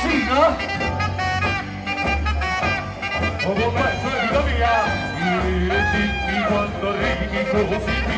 信呢？我们在这里呀，一定一贯的礼仪和习。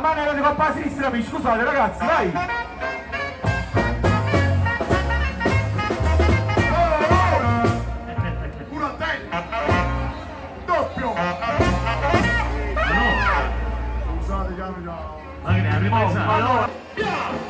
mano non fa a sinistra, mi scusate ragazzi, vai! Doppio! No! Scusate, chiamo! Ma che ne ha rimasto?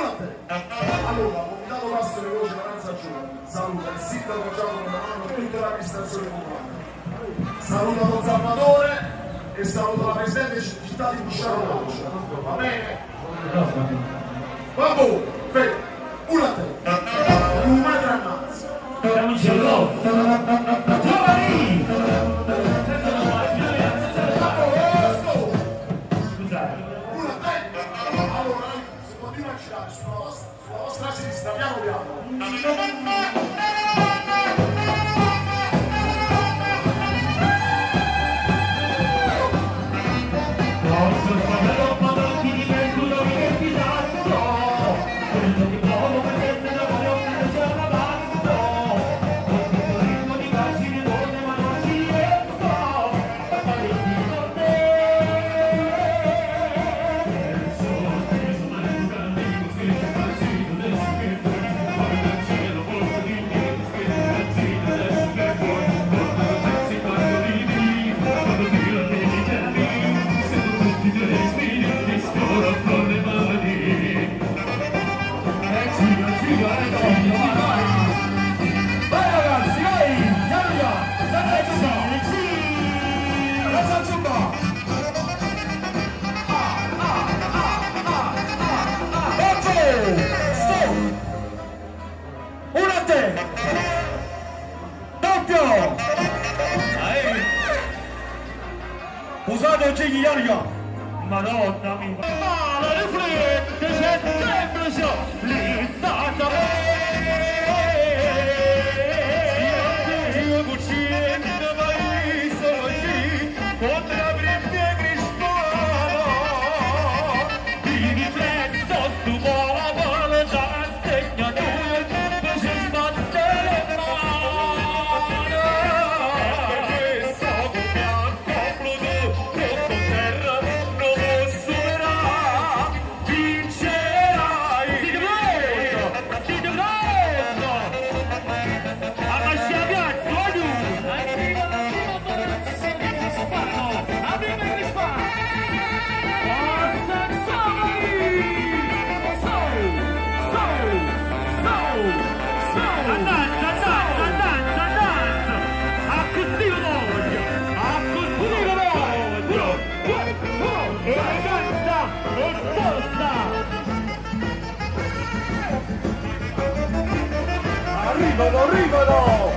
Scusate! Allora, Comitato Passo Veloce Vacanza Giovani saluta il sindaco Giacomo Romano e tutta l'amministrazione comunale. Saluta lo Salvatore e saluta la presidente città di Busciano Lancia Va bene? Babbo, fermo, una a te. Un metro e mezzo. Non ce l'ho. tegen Jan gaan. Maar ¡Rígolo, rígolo!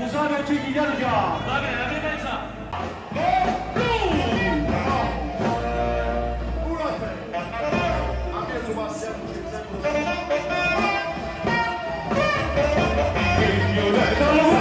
Musabet Çekin yarışa. Tabii, evet Elsa. Geliyorlar.